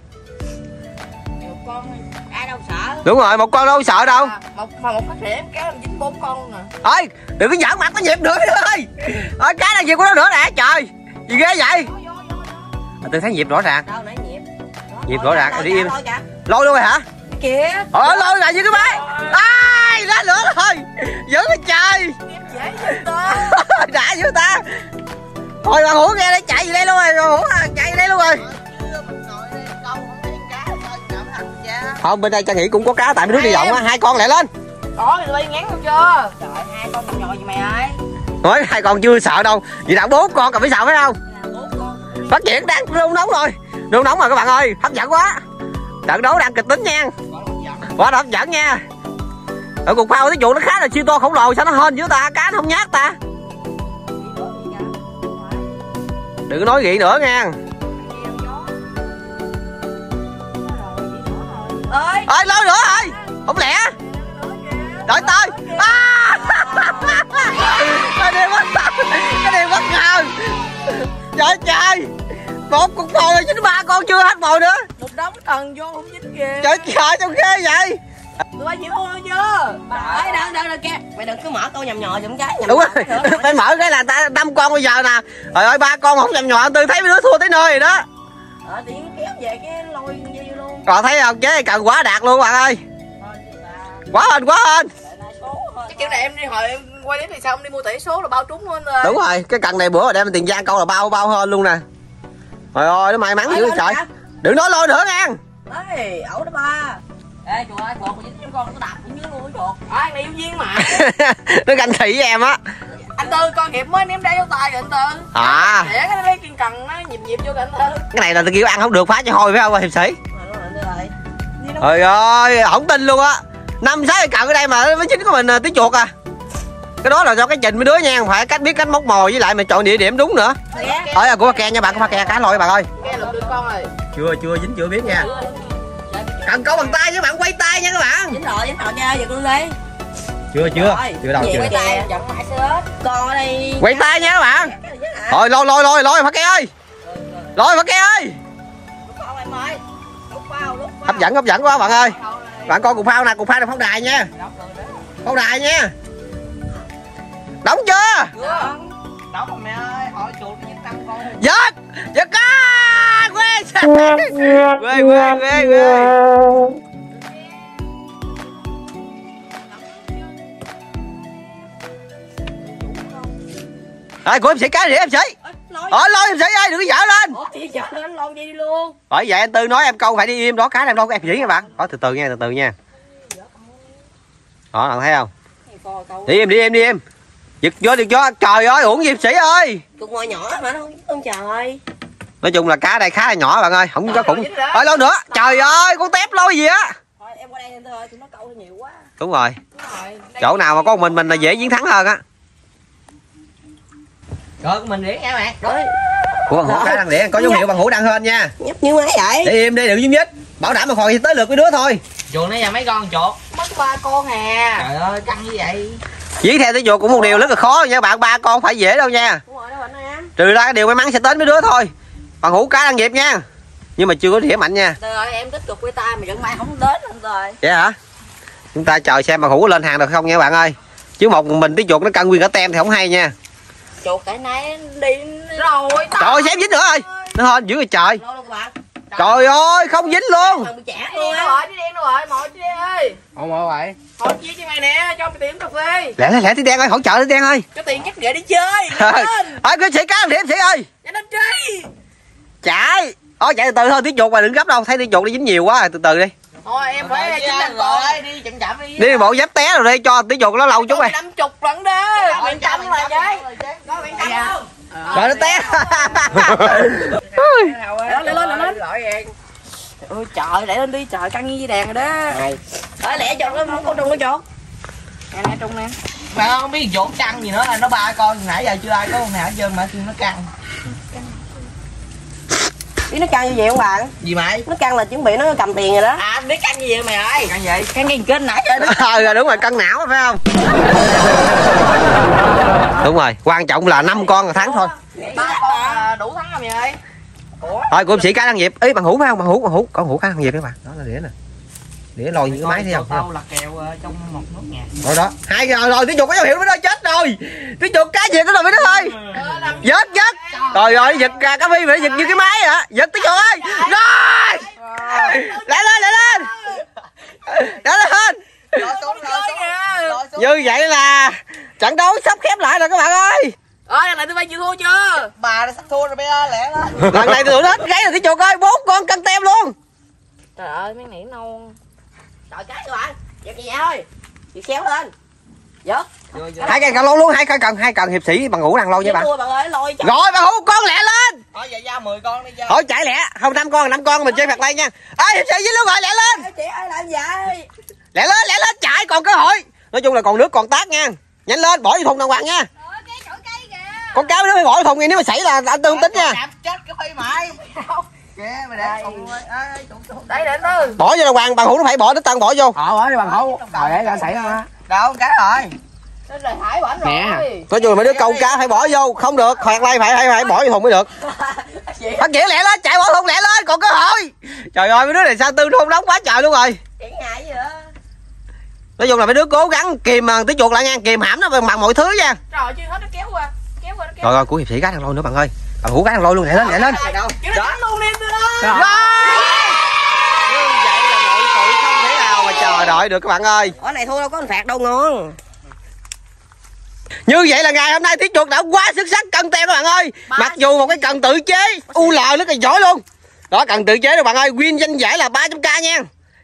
Con ai đâu sợ. Đúng rồi một con đâu sợ đâu. À, một mà một phát hiện kéo làm dính bốn con nè ơi đừng có giỡn mặt có nhịp nữa ơi. Ơi cái này nhịp của nó nữa nè trời. Gì ghê vậy? À, tôi thấy nhịp rõ ràng. Đâu nãy nhịp? Nhịp rõ ràng, đi im. lôi luôn rồi hả? Kìa. Ờ lôi lại như cái máy. Ai lên nữa rồi. Giữ cái trời. Đã dữ ta thôi bà hủ nghe đây chạy gì đây luôn rồi bà hủ chạy đây luôn rồi. Không bên đây cha nghĩ cũng có cá tại mấy đứa đi vọng á hai con lại lên. Có thì bay ngán không chưa? Trời hai con nhỏ gì mày ơi? Nói hai con chưa sợ đâu. Vì đã bốn con còn phải sợ phải không? Phát triển đang rung nóng rồi. Rung nóng rồi các bạn ơi hấp dẫn quá. Trận đấu đang kịch tính nha. Quá hấp dẫn. Nha. Ở cục phao cái vụ nó khá là siêu to khổng lồ sao nó hên dữ ta? Cá nó không nhát ta đừng có nói gì nữa nha ơi. Ơi lâu nữa rồi không lẽ? Đợi tôi à! cái điều bất cái điều bất ngờ. Trời trời. Một cục mồi rồi chín ba con chưa hết mồi nữa. Một đống cần vô không dính kìa. Trời trời sao ghê vậy tụi bay chịu thua chưa? Ơi đừng đừng đừng kia mày đừng cứ mở câu nhầm nhò giùm cái nhầm đúng nhò rồi. phải mở cái là ta năm con bây giờ nè. Trời ơi ba con không nhầm nhọ tôi thấy đứa thua tới nơi rồi đó. Ờ thì kéo về cái lôi dây luôn. Còn thấy không? Chế cần quá đạt luôn bạn ơi. Quá hên quá hên. Cái kiểu này em đi hồi em quay đến thì sao? Em đi mua tỷ số là bao trúng luôn rồi. Đúng rồi. Cái cần này bữa rồi đem tiền giang câu là bao bao hơn luôn nè. Trời ơi nó may mắn dữ trời. đừng nói lôi nữa nha ê ẩu đó ba ê chuột ơi chuột mà dính cho con nó đạp cũng dưới luôn á chuột à, anh này yêu duyên mà. Nó ganh thị với em á. Anh tư con hiệp mới ném đá vô tay rồi anh tư. À. Để cái lấy kiên cần nó nhịp nhịp vô kìa anh tư. Cái này là tôi kêu ăn không được phá cho hôi phải không hiệp sĩ? Rồi rồi trời ơi ổng tin luôn á. Năm sáu cái cận ở đây mà mới chính của mình à, tí chuột à. Cái đó là do cái trình mấy đứa nha phải cách biết cách móc mồi với lại mình chọn địa điểm đúng nữa. Ơi của pha ke nha bạn của pha ke cá lội bạn ơi. Nghe lụm được con rồi. Chưa chưa dính chưa biết nha cần câu bằng tay với bạn quay tay nha các bạn. Dính rồi dính rồi cha giật luôn đi. Chưa chưa. Rồi, chưa đâu gì chưa? quay tay giật mãi sớt con ở đây quay tay nha các bạn. Này thôi lôi lôi lôi lôi pha ke ơi. Lôi pha ke ơi. Lúc vào em ơi lúc vào lúc vào hấp dẫn hấp dẫn quá bạn ơi. Bạn coi cục phao nè cục phao này phao đài nha. Phao đài nha. Đóng chưa? Đóng rồi mẹ ơi, hỏi chuột nó dính năm con. Giật giật cá quê quê quê quê. Quê Rồi của em sĩ cá rỉa em sĩ? Ở lôi. Em sĩ ơi đừng có dở lên. Ủa lên đi luôn. Bởi vậy anh Tư nói em câu phải đi im đó cá em đâu em sĩ nha bạn. Đó từ từ nha từ từ nha. Đó bạn thấy không? Đi em đi em đi em Giật vô giật vô. Trời ơi uổng gì em sĩ ơi. Cục ngồi nhỏ mà nó không không trời nói chung là cá đây khá là nhỏ bạn ơi không có khủng. ơi lâu nữa. Trời ơi con tép lôi gì á? Thôi em qua đây em thôi tụi nó câu nhiều quá. Đúng rồi. Đúng rồi. Đây chỗ nào mà có một mình mình là dễ chiến thắng hơn á. Rồi mình rỉa nha bạn rồi của bằng hữu cá đăng đĩa có dấu hiệu bằng hữu đăng hên nha. Nhấp như máy vậy? Để im đi đừng nhúng nhích. Bảo đảm mà hồi thì tới lượt với đứa thôi. Chuồng nãy giờ mấy con chuột. Mất ba con à. Trời ơi căng như vậy. Dí theo tới chuột cũng một điều rất là khó nha bạn ba con phải dễ đâu nha. Đúng rồi đó bạn em trừ ra cái điều may mắn sẽ đến với đứa thôi bằng hữu cá đăng nghiệp nha. Nhưng mà chưa có đĩa mạnh nha. Trời ơi em tích cực với tay mà vẫn mai không đến luôn rồi. Vậy hả? Chúng ta chờ xem bằng hữu có lên hàng được không nha bạn ơi. Chứ một mình tí chuột nó cân nguyên cả tem thì không hay nha. Chuột cái này đi rồi trời ơi xém dính nữa ơi. Nó hên dữ rồi trời. Trời ơi. không dính luôn. Chả đi luôn đen đâu á. Rồi đi đen đâu rồi mọi đi đen ơi. Không có vậy. thôi chia cho mày nè cho mày tiền cà phê. Lẹ lẹ lẹ tí đen ơi hỗ trợ tí đen ơi. Cho tiền nhắc ghệ đi chơi ơi cái sĩ cá điểm sĩ ơi. Nhanh lên chơi chạy. Ôi chạy từ từ thôi tí chuột mà đừng gấp đâu thấy tí chuột đi dính nhiều quá từ từ đi. Thôi em phải chính đàn rồi. con đi chậm chậm đi. Đi bộ dép té rồi đi cho tí chuột nó lâu chút này năm chục lần đó bạn tâm rồi chơi có bạn tâm không? Rồi nó té. Lên lên lên lên ôi trời để lên đi. Trời căng như đèn rồi đó. Ở lẹ chuột nó không có trùng nó chuột nè nè trung nè. Mà không biết chuột căng gì nữa là nó ba con nãy giờ chưa ai có con nào hết trơn mà kêu nó căng biết nó căng như vậy không bạn? Gì mày? Nó căng là chuẩn bị nó cầm tiền rồi đó. À biết căng như vậy mày ơi. Căng vậy căng nghiền kênh nãy giờ đó. Ờ rồi đúng rồi cân não phải không? Đúng rồi quan trọng là năm con là thắng thôi. Ba con đủ thắng rồi mày ơi. Thôi của sĩ cá đăng nghiệp ấy bằng hữu phải không? Bằng hữu bằng hữu con hữu cá đăng nghiệp các bạn đó là đĩa nè đĩa lôi những cái máy không? tao là kèo ờ, trong một nốt nhà. Rồi đó. Hai rồi rồi tí chuột có dấu hiệu nó chết rồi. Tí chuột cá gì nó rồi mới đó thôi. Giật giật rồi rồi giật ra cá phi phải giật như cái máy hả giật tí chuột ơi. Rồi. Lại lên lại lên. Lại lên như vậy là trận đấu sắp khép lại rồi các bạn ơi. Ơi lần này tôi bay chịu thua chưa? Bà đã sắp thua rồi bây giờ lẹ lên. Lần này tôi hết gáy rồi tí chuột ơi bốn con cân tem luôn. Trời ơi mấy nỉ nâu trời cái các bạn giật nhẹ thôi. Chị xéo lên. Giật hai cây cần lâu luôn hai cây cần hai cần hiệp sĩ bằng ngũ đang lâu nha bạn. thua bạn ơi lôi cho rồi bạn hữu con lẹ lên. Thôi giờ giao 10 con đi giao. Thôi chạy lẹ. Không năm con năm con mình chơi phạt lay nha. Ê hiệp sĩ với luôn rồi lẹ lên. Chị ơi làm vậy? Lẹ lên lẹ lên chạy còn cơ hội. Nói chung là còn nước còn tác nha. Nhanh lên bỏ vô thùng đàng hoàng nha. Con cá nó phải bỏ vô thùng này nếu mà xảy là anh tư không tính nha. đạp chết cái phi mày kìa mày để cùng ơi ê chuột đây để tư bỏ vô đàng hoàng bằng hữu nó phải bỏ nước tăng bỏ vô. Ờ, bỏ đi bằng hữu. Rồi để ra xảy ra. đâu cái rồi. Đây là rồi. chung là mấy đứa câu cá phải bỏ vô. Không được phạt lay phải phải phải bỏ vô thùng mới được. Phát triển lẹ lên chạy bỏ thùng lẹ lên còn cơ hội trời ơi mấy đứa này sao tư thùng đóng quá trời luôn rồi. Ngại gì nói chung là mấy đứa cố gắng kìm mà tí chuột lại nha kìm hãm nó bằng, mọi thứ nha. Rồi chưa hết nó kéo qua kéo qua nó kéo rồi rồi của hiệp sĩ cá đang lôi nữa bạn ơi bằng hữu cá đang lôi luôn lẹ lên lẹ lên. Nó cắn luôn đi ơi Rồi. Như vậy là mọi sự không thể nào mà chờ đợi được các bạn ơi. Ở này thua đâu có anh phạt đâu ngon. Như vậy là ngày hôm nay Thiết Chuột đã quá xuất sắc cân tem các bạn ơi. Mặc dù một cái cần tự chế UL rất là giỏi luôn. Đó cần tự chế rồi bạn ơi Win danh giải là 300k nha.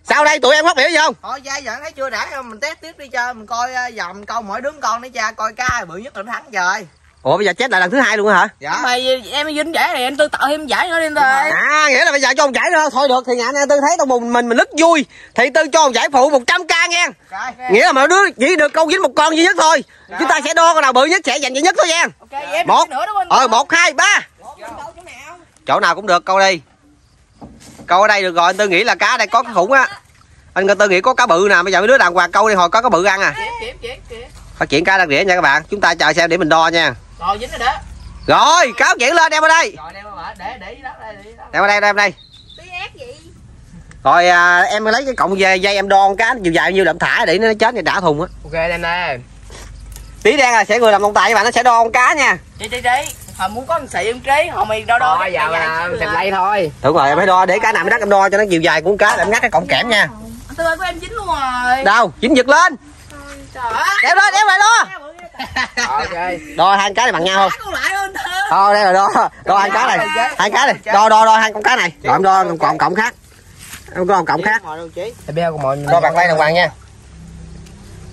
Sau đây tụi em phát biểu gì không? Thôi gia giận thấy chưa đã mình test tiếp đi chơi mình coi ờ, dòng câu mỗi đứa con đi cha coi ca bự nhất định thắng trời Ủa bây giờ chết lại lần thứ hai luôn hả? Dạ. Mày em dính giải này anh tư tạo thêm giải nữa đi thôi À nghĩa là bây giờ cho ông giải nữa Thôi được thì ngày nay Tư thấy tao mùng mình mình rất vui. Thì Tư cho ông giải phụ 100k nha cái Nghĩa là mọi đứa chỉ được câu dính một con duy nhất thôi. Chúng ta sẽ đo con nào bự nhất sẽ giành giải nhất thôi nha. Ok em Một. nữa đúng không Ờ một hai ba. Chỗ nào cũng được câu đi. Câu ở đây được rồi anh Tư nghĩ là cá đây có cái khủng á. Anh Tư nghĩ có cá bự nè Bây giờ mấy đứa đàng hoàng câu đi hồi có cá bự ăn à. Phát triển cá đặc đĩa nha các bạn. Chúng ta chờ xem để mình đo nha rồi dính rồi đó. Rồi cáo chuyển lên đem vào đây. Rồi đem để để đất đây đất vào đây đem vào đây tí ác vậy. Rồi à, em lấy cái cọng dây, dây em đo con cá chiều dài bao nhiêu đậm thả để nó chết thì đã thùng á. Ok đem đây. Tí đen là sẽ người làm trọng tài các bạn nó sẽ đo con cá nha. Chị chị chị họ muốn có một xị em trí họ mày đo đo Thôi giờ là xẹp lay thôi. Đúng rồi em phải đo để cá nào mới đắt em đo cho nó chiều dài của con cá để em ngắt cái cọng kẽm nha. Tư ơi của em dính luôn rồi. Đâu dính giật lên. Trời ơi. Đem lên đem lại đo Ok. Đo hai con cá này bằng nhau không? Con lại ơn thơ Thôi đây là đo Đo hai cá này. Hai cá này. Đo đo đo hai con cá này. Rồi em đo một cọng cọng khác. Em có cọng khác. Để beo của mọi Đo bằng tay đàng hoàng nha.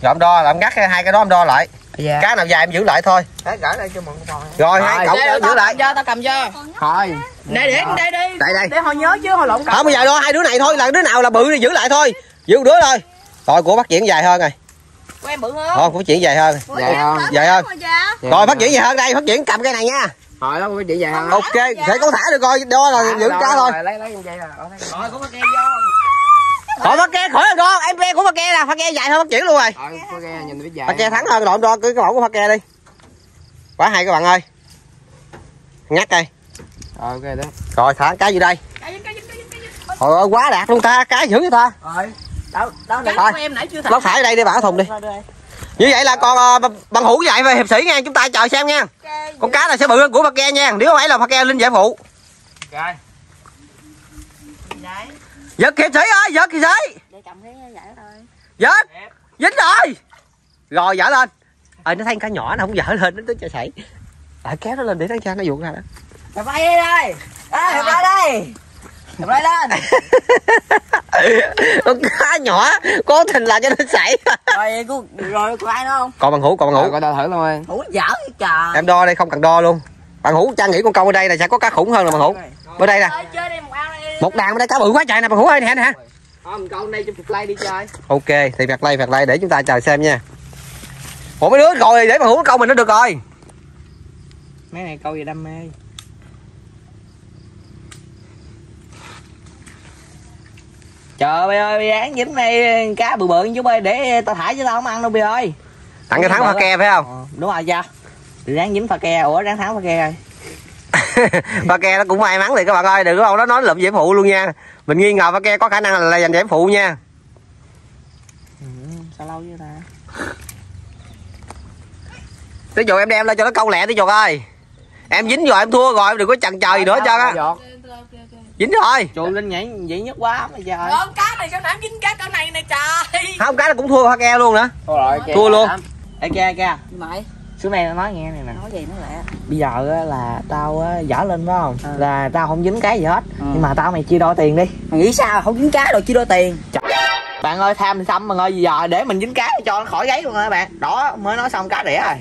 Rồi em đo là em ngắt hai cái đó em đo lại. Dạ. Cá nào dài em giữ lại thôi. Để gửi đây cho mọi người coi. Rồi hai đó giữ lại. cho tao cầm cho Thôi. đây để đây đi. Đây đây. Để họ nhớ chứ họ lộn Không bây giờ đo hai đứa này thôi. Là đứa nào là bự thì giữ lại thôi. Giữ một đứa thôi. Rồi của bắt diễn dài hơn rồi của em bự hơn. Thôi phát triển dài hơn. Dài hơn. dài hơn dạ? rồi phát triển dài hơn đây phát triển cầm cái này nha. Thôi đó có chỉ dài hơn. ok sẽ có thả được coi đo là giữ cá thôi. Lấy lấy dây rồi. Rồi cũng có cây vô. Khỏi phát ke khỏi đo em pe của phát ke là phát ke dài hơn phát triển luôn rồi. Có ghe nhìn biết dài. phát ke thắng hơn rồi em đo cứ cái mẫu của phát ke đi. Quá hay các bạn ơi. Ngắt đây Ờ, ok đó. rồi thả cái gì đây? Trời ơi quá đạt luôn ta cái dữ vậy ta. Rồi đâu đâu Thôi. của em nãy chưa lót thải đây đi bảo thùng đi. Như vậy là còn ờ, bằng- hữu vậy về hiệp sĩ nha chúng ta chờ xem nha. Con cá này sẽ bự hơn của ke nha. Nếu không phải là ke linh giải phụ. Ok. giật hiệp sĩ ơi giật hiệp sĩ. Để cầm cái giải thôi. Giật. Dính rồi. Rồi dở lên. Ờ nó thấy con cá nhỏ nó không dở lên nó tới chờ sảy à, kéo nó lên để nó cho nó vuột ra đó. Hiệp bay đi đây. À, Hiệp bay đây Bay lên con cá nhỏ cố tình làm cho nó sảy rồi cô rồi cô ai nữa không? Còn bằng hữu còn bằng hữu. Coi đo thử luôn ơi. hủ dở trời. Em đo đây không cần đo luôn. Bạn hữu cha nghĩ con câu ở đây là sẽ có cá khủng hơn là bạn hữu. Ở đây nè. Ơi, chơi đi một ao này một đàn ở đây cá bự quá trời nè bạn hữu ơi nè nè. Không, con đây chụp play đi chơi. ok thì phạt lay phạt lay để chúng ta chờ xem nha. Một mấy đứa rồi để bạn hữu câu mình nó được rồi. Mấy này câu gì đam mê trời ơi ơi án dính đây cá bự bự chú ơi để tao thả chứ tao không ăn đâu bì ơi. Tặng cái thắng pha ke phải không? Ờ, đúng rồi cha thì ráng dính pha ke ủa ráng thắng pha ke rồi pha ke nó cũng may mắn thì các bạn ơi đừng có nó nói lụm giải phụ luôn nha. Mình nghi ngờ pha ke có khả năng là, là giành giải phụ nha. Ừ, sao lâu vậy ta? Tí dụ em đem lên cho nó câu lẹ tí dụ ơi. Em dính rồi em thua rồi em đừng có chần chờ gì nữa cho á. Giọt. Dính rồi. Chuột linh nhảy vậy nhất quá mà trời Con cá này sao nãy dính cá cỡ này nè trời. Không cái là cũng thua pha ke luôn nữa. Rồi. Thua luôn. ê kia kia mày xuống này tao nói nghe này nè. Nói gì nó lẹ? Bây giờ á, là tao á, dở lên phải không? Là tao không dính cái gì hết. Nhưng mà tao mày chia đôi tiền đi. Mày nghĩ sao? Không dính cá rồi chia đôi tiền. Bạn ơi tham thì xăm bạn ơi giờ để mình dính cá cho nó khỏi gáy luôn rồi bạn. Đó mới nói xong cá đĩa rồi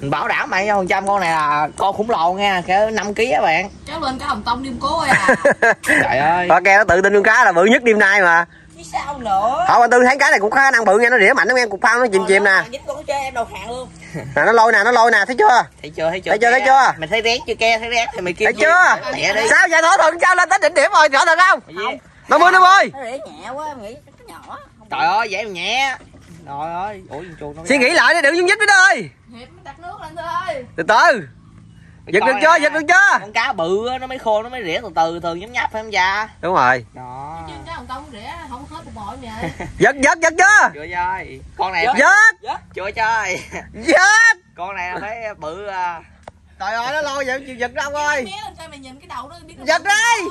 bảo đảm bạn phần trăm con này là con khủng lồ nha cái 5 kg á bạn. Cháu lên cái hồng tông đêm cố à. Trời ơi. Ke nó tự tin con cá là bự nhất đêm nay mà. Chứ sao nữa. Không anh tư thấy cái này cũng có khả năng bự nha nó rỉa mạnh lắm em cục phao nó chìm chìm nè. dính con chơi em đầu hàng luôn. Nè nó lôi nè nó lôi nè thấy chưa? Thấy chưa thấy chưa? Thấy chưa, thấy chưa? mày thấy rét chưa ke thấy rét thì mày kêu thấy chưa? Mẹ đi. Sao vậy thỏa thuận sao? Lên tới đỉnh điểm rồi thỏa thuận không? Mày nó mươi nó mươi nó nhẹ quá em nghĩ nhỏ. Trời ơi dễ mà nhẹ. Trời ơi ủa con chuột nó suy nghĩ lại đi đừng dung dít với nó ơi Hiệp đặt nước lên thôi. Từ từ. Giật được chưa? Giật được chưa? con cá bự á, nó mới khô nó mới rỉa từ từ thường nhấm nháp phải không cha? Đúng rồi. Đó. Chứ cái hồng tông rẻ không hết một bội vậy. Giật giật giật chưa? Chưa chơi. Con này giật. chưa chơi. Giật. Con này là phải bự à. trời ơi nó lôi vậy chịu giật đâu ơi Mé lên coi mày nhìn cái đầu nó biết nó Giật đi!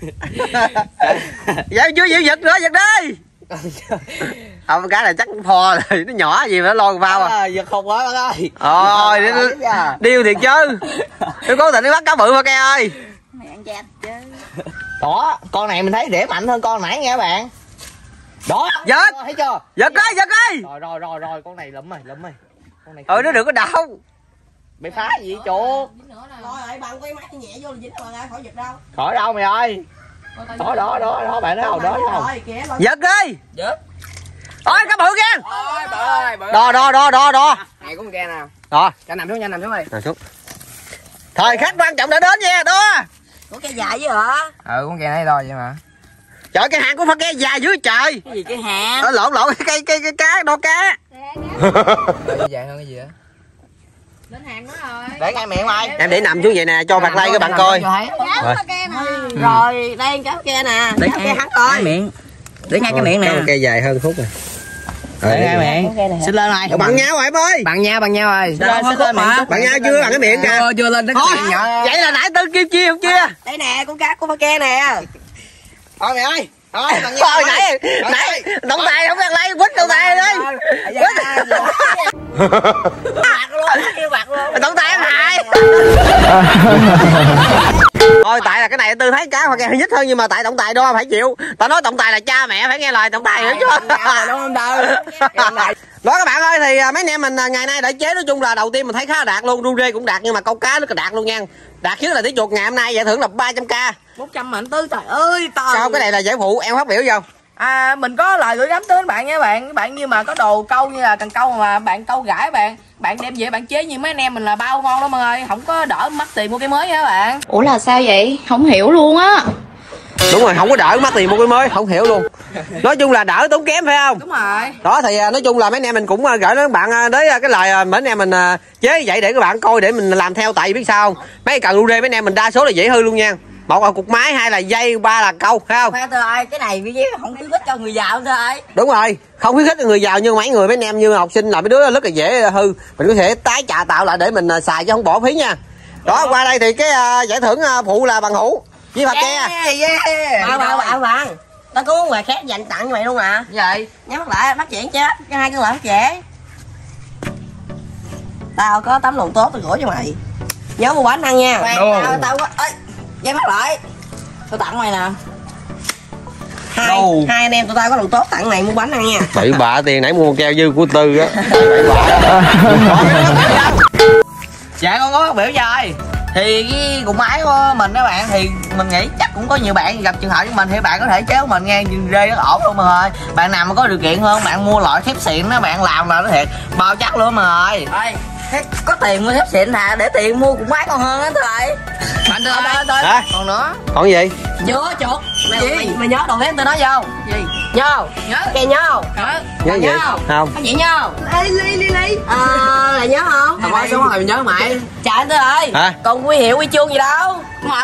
vậy chưa? Chịu giật nữa giật đi không cái này chắc cũng pho rồi nó nhỏ gì mà nó lôi vào à? À, giật không quá bạn ơi Ôi, đi- điêu thiệt chứ. Tôi cố tình đi bắt cá bự mà ke ơi. Mày ăn chặt chứ. Đó con này mình thấy rỉa mạnh hơn con nãy nghe các bạn. Đó Giật! thấy chưa? Giật đi giật đi. Rồi rồi rồi rồi con này lụm rồi lụm rồi. Con này ừ nó đừng có đau. Bị phá gì chuột? Nè Rồi lại bằng quay mắt nhẹ vô là dính rồi ra khỏi giật đâu. khỏi đâu mày ơi? Đó đó đó đó bạn đâu đó đâu giật đi. Giật. Ôi cá bự kìa Ôi, bự ơi, bự. đo đo đo đo đo. Này cũng ghe nào. đo. Cho nằm xuống nha, nằm xuống đi. nằm xuống. Thời khắc quan trọng đã đến nha đo. Có cái dài chứ hả? Ừ, con ghe này đo vậy mà. trời cái hàng của pha ke dài dưới trời. Cái gì cái hạng? Ờ, lộn lộn cái cái cái cá đo cá. Dài hơn cái gì á? Lên hàng nữa rồi. Để ngay miệng mày. Em để nằm xuống vậy nè cho bạc lay các bạn coi. Rồi. rồi đây cháu kia nè. Cháu kia hắn coi. Miệng. Để ngay cái miệng nè. cây dài hơn phút rồi để ngay miệng xích lên này. Bằng nhau rồi em ơi Bằng nhau, bằng nhau rồi. xích lên xích lên miệng bằng nhau chưa? bằng cái miệng kìa Chưa, chưa lên nhỏ. vậy là nãy tư kim chia không chia đây nè con cá của pha ke nè. Thôi mày ơi. Thôi bằng thôi nãy nãy động tay không bạc lay quýt động tay đi. Quýt. Kêu bạc luôn. Động tay em hại thôi tại là cái này tư thấy cá hoặc nghe nhích hơn nhưng mà tại động tài đo phải chịu. Tao nói động tài là cha mẹ phải nghe lời động tài. Nữa chứ đúng không đâu? đó các bạn ơi thì à, mấy anh em mình à, ngày nay đã chế nói chung là đầu tiên mình thấy khá là đạt luôn đu rê cũng đạt nhưng mà câu cá nó ក៏ đạt luôn nha. Đạt nhất là tí chuột ngày hôm nay giải thưởng là 300 k. Một trăm mạnh tư trời ơi tao sao cái này là giải phụ em phát biểu vô à mình có lời gửi gắm tới các bạn nha bạn. Các bạn như mà có đồ câu như là cần câu mà bạn câu gãi bạn bạn đem về bạn chế như mấy anh em mình là bao ngon lắm mọi ơi không có đỡ mất tiền mua cái mới nha các bạn. Ủa là sao vậy? Không hiểu luôn á. Đúng rồi không có đỡ mất tiền mua cái mới không hiểu luôn. Nói chung là đỡ tốn kém phải không? Đúng rồi. Đó thì à, nói chung là mấy anh em mình cũng à, gửi đến các bạn tới à, cái lời mấy anh em mình chế vậy để các bạn coi để mình làm theo tại vì biết sao không? Mấy cần lu rê mấy anh em mình đa số là dễ hư luôn nha một là cục máy hai là dây ba là câu phải không? Thưa ơi cái này không khuyến khích cho người giàu thưa ơi đúng rồi không khuyến khích cho người giàu như mấy người mấy anh em như học sinh là mấy đứa rất là dễ hư. Mình có thể tái trà tạo lại để mình à, xài chứ không bỏ phí nha. Đó qua đây thì cái à, giải thưởng à, phụ là bằng hữu với ke. Yeah. Bạn Tao có quà khác dành tặng cho mày luôn à. Vậy? Nhắm mắt lại bắt chuyện chứ Cái hai cái lại bắt dễ. Tao có tấm lòng tốt tao gửi cho mày. Nhớ mua bánh ăn nha. Khoan tao tao có ơi dây mắt lại. Tao tặng mày nè. Hai, Đâu? hai anh em tụi tao có lòng tốt tặng mày mua bánh ăn nha. Bậy bạ tiền nãy mua keo dư của tư á. Dạ con có phát biểu rồi thì cái cục máy của mình các bạn thì mình nghĩ chắc cũng có nhiều bạn gặp trường hợp với mình thì bạn có thể chế của mình nghe rê rất ổn luôn mà ơi. Bạn nào mà có điều kiện hơn bạn mua loại thép xịn đó bạn làm là nó thiệt. Bao chắc luôn mà ơi. Có tiền mua thép xịn thà để tiền mua cục máy còn hơn á thưa ơi bạn thưa ơi thôi Hả? còn nữa. Còn gì? Chưa chuột. Mày, mày, mày nhớ đầu tiên tao nói vô. Gì? Nhớ. Nhớ. Kè nhớ. Hả nhớ gì? không? có vậy nhau Ê, ly ly ly. À, là nhớ không? Không có số hồi mình nhớ mày. Chào anh tư ơi. Hả? còn quy hiệu quy chương gì đâu?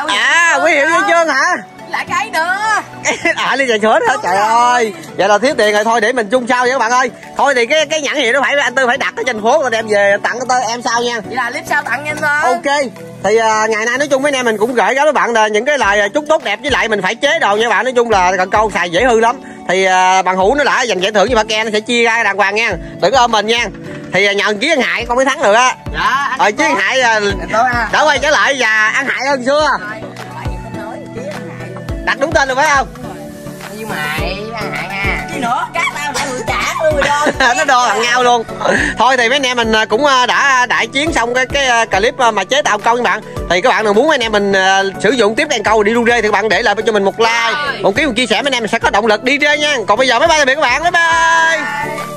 À quý hiệu với chương hả? Lại cái nữa. À liên trà sữa hả? Trời ơi. Vậy là thiếu tiền rồi thôi để mình chung sau vậy các bạn ơi. Thôi thì cái cái nhãn hiệu nó phải anh tư phải đặt ở trên phố rồi đem về tặng cho tôi em sau nha? Vậy là clip sau tặng nhanh thôi. Ok thì à, ngày nay nói chung với anh em mình cũng gửi gắm các bạn là những cái lời à, chúc tốt đẹp với lại mình phải chế đồ nha bạn. Nói chung là cần câu xài dễ hư lắm. Thì à, bằng hữu nó đã dành giải thưởng như bà ke nó sẽ chia ra đàng hoàng nha. Đừng ôm mình nha. Thì à, nhờ chí ăn hại con mới thắng được á. Dạ anh rồi chí ăn hại à, đã quay trở lại và ăn hại hơn xưa đặt đúng tên rồi phải không? Như mày ăn hại ha gì nữa? Cá tao đã người đó. Nó đo bằng nhau luôn. Thôi thì mấy anh em mình à, cũng à, đã đại chiến xong cái cái à, clip mà chế tạo câu các bạn. Thì các bạn nào muốn anh em mình sử dụng tiếp đèn câu đi đu rê thì các bạn để lại cho mình một like. Một ký một chia sẻ mấy anh em mình sẽ có động lực đi rê nha. Còn bây giờ bye bye tạm biệt các bạn. Bye bye